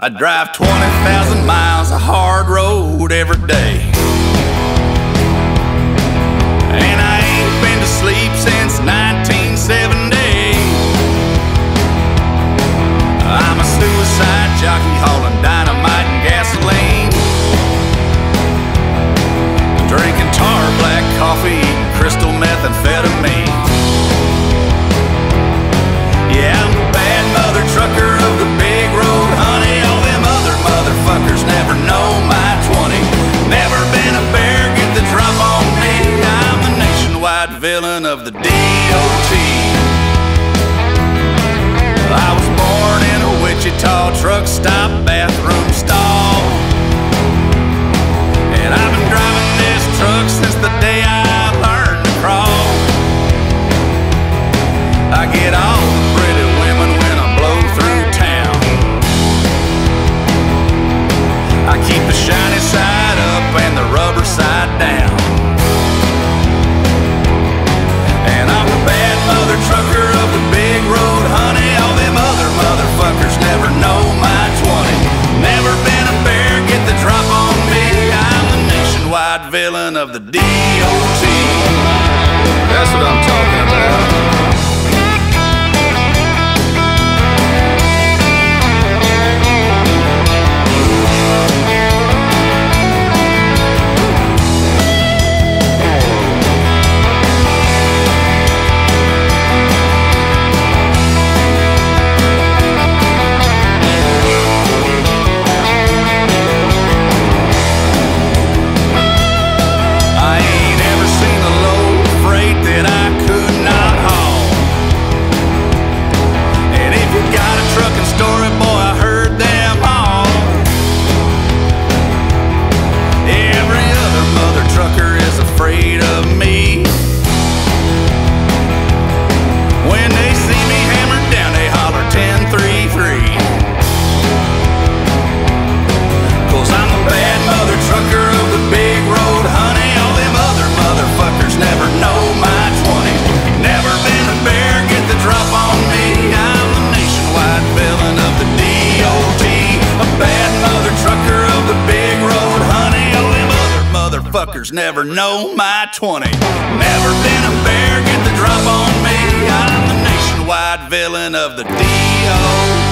I drive 20,000 miles of hard road every day. And I ain't been to sleep since 1970. I'm a suicide jockey hauling white villain of the DOT. I was born in a Wichita truck stop bathroom. of the DOT. That's what I'm talking about. afraid of me. suckers never know my 20. Never been a bear, get the drop on me. I'm the nationwide villain of the DOT.